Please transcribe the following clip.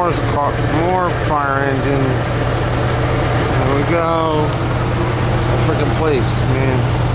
more more fire engines. There we go. Freaking place, man.